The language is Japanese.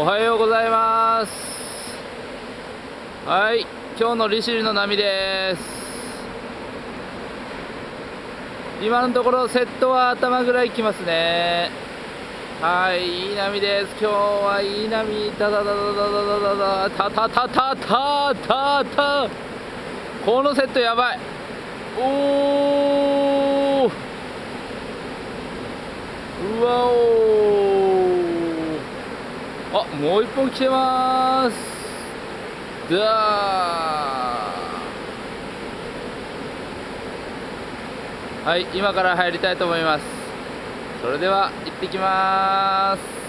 おはようございます。はい今日の利尻の波です。今のところセットは頭ぐらい来ますね。はいいい波です。今日はいい波。ダダダダダダダダタタタタタタタこのセットやばいおおうわおあもう一本来てます。だはい今から入りたいと思います。それでは行ってきます。